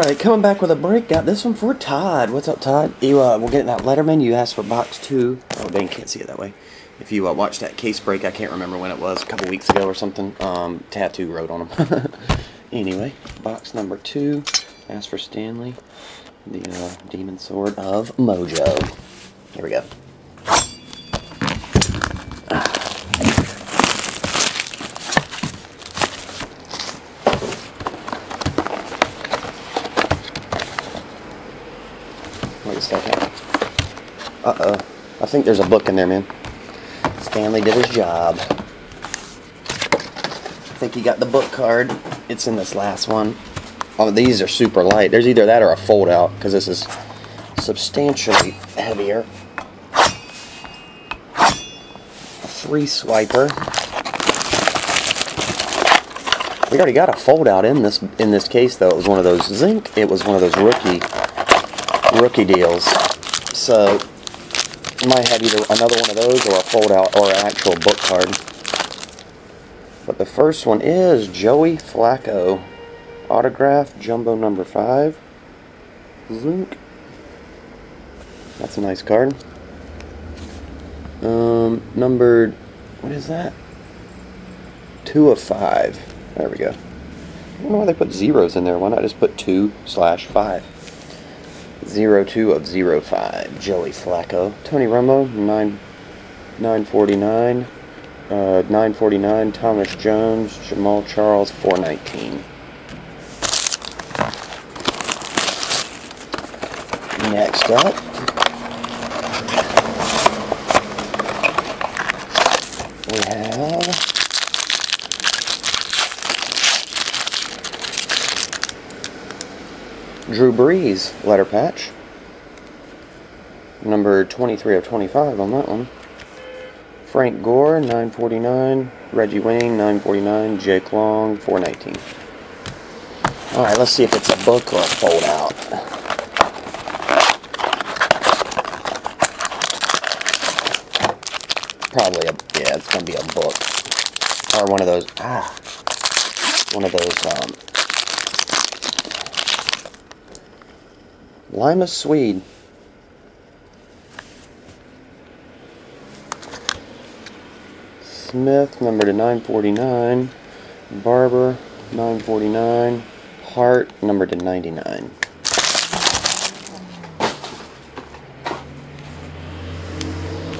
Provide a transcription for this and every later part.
Alright, coming back with a breakdown. This one for Todd. What's up, Todd? You, uh, we're getting that Letterman. You asked for box two. Oh, dang, can't see it that way. If you uh, watched that case break, I can't remember when it was, a couple weeks ago or something. Um, tattoo wrote on them. anyway, box number two. Asked for Stanley. The uh, Demon Sword of Mojo. Here we go. Uh-oh. I think there's a book in there, man. Stanley did his job. I think he got the book card. It's in this last one. Oh, these are super light. There's either that or a fold out, because this is substantially heavier. A free swiper. We already got a fold out in this in this case though. It was one of those zinc. It was one of those rookie rookie deals. So you might have either another one of those or a fold out or an actual book card. But the first one is Joey Flacco. Autograph, jumbo number five. Zinc. That's a nice card. Um, numbered, what is that? Two of five. There we go. I don't know why they put zeros in there. Why not just put two slash five? Zero two of zero five. Joey Flacco. Tony Romo, nine nine forty nine. Uh, 949 Thomas Jones, Jamaal Charles, 419. Next up, we have Drew Brees letter patch. Number 23 of 25 on that one. Frank Gore, 949. Reggie Wayne, 949. Jake Long, 419. Alright, let's see if it's a book or a fold out. Probably a, yeah, it's to be a book. Or one of those, ah, one of those, um, Lima Swede. Smith, number to 949. Barber, 949. Hart, number to 99.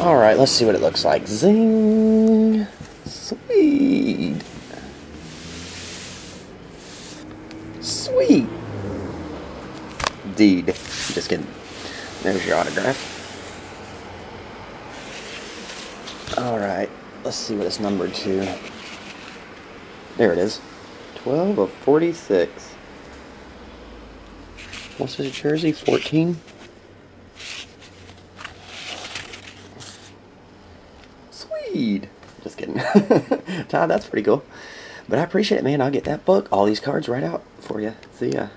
Alright, let's see what it looks like. Zing! Sweet! Just kidding. There's your autograph. Alright, let's see what it's numbered to. There it is. 12 of 46. What's his jersey? 14? Sweet! Just kidding. Todd, that's pretty cool. But I appreciate it, man. I'll get that book, all these cards right out for you. See ya.